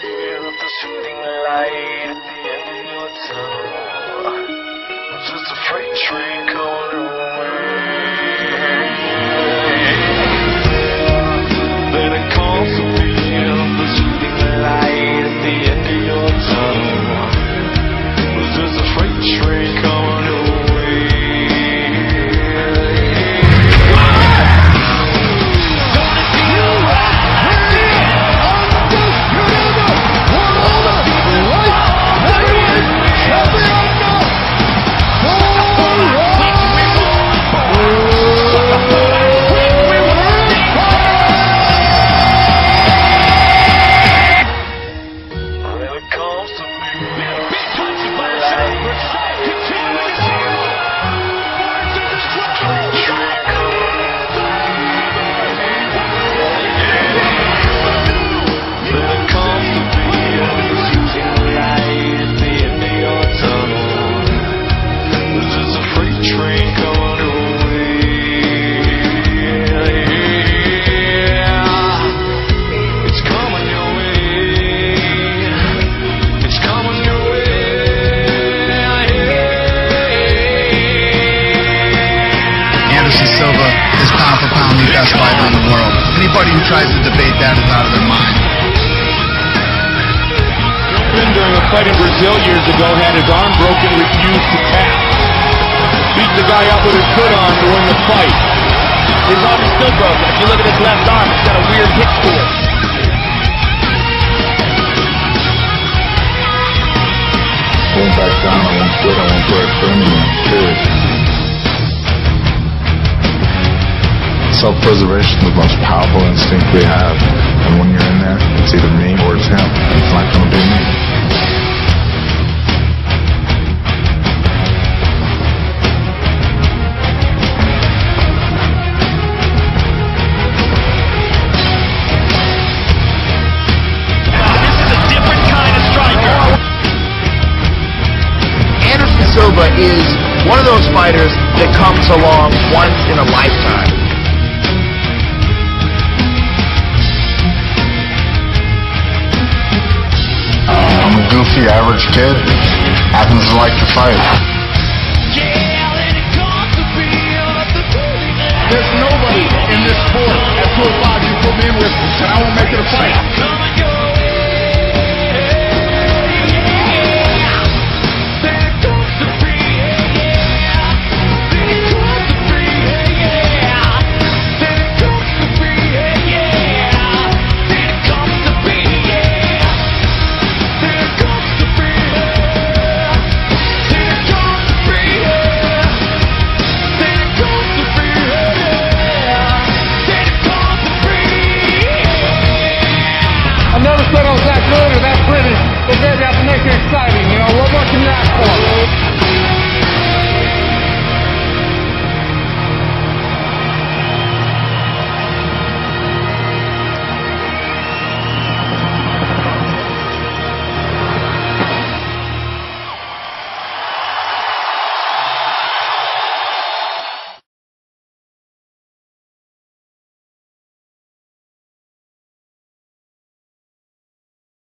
to the shooting light at the end of your tunnel, just a freight train coming Anybody who tries to debate that is out of their mind. Been during a fight in Brazil years ago, had his arm broken, refused to tap. Beat the guy up with his foot on during the fight. His arm is still broken. If you look at his left arm, it's got a weird hitch to it. Going back down, I won't quit, I won't quit for Self-preservation is the most powerful instinct we have. And when you're in there, it's either me or it's him. It's not going to be me. This is a different kind of striker. Anderson Silva is one of those fighters that comes along once in a lifetime. I'm a goofy, average kid. Happens to like to fight. There's nobody in this sport at 205 you put me in with and I won't make it a fight. but they have to make it exciting. You know, what more can you for?